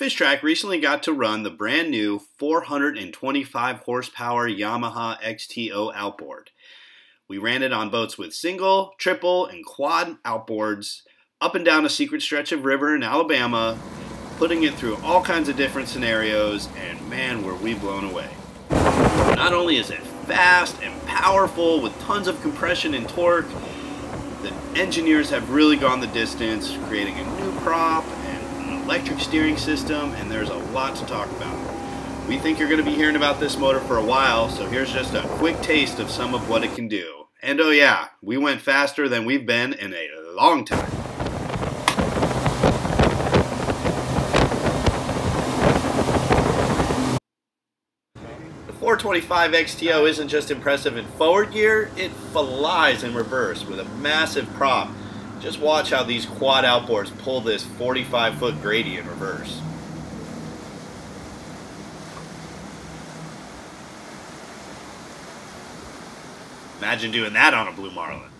FishTrack recently got to run the brand new 425 horsepower Yamaha XTO outboard. We ran it on boats with single, triple, and quad outboards up and down a secret stretch of river in Alabama, putting it through all kinds of different scenarios, and man, were we blown away. Not only is it fast and powerful with tons of compression and torque, the engineers have really gone the distance, creating a new prop electric steering system, and there's a lot to talk about. We think you're going to be hearing about this motor for a while, so here's just a quick taste of some of what it can do. And oh yeah, we went faster than we've been in a long time. The 425 XTO isn't just impressive in forward gear, it flies in reverse with a massive prop just watch how these quad outboards pull this 45 foot Grady in reverse. Imagine doing that on a Blue Marlin.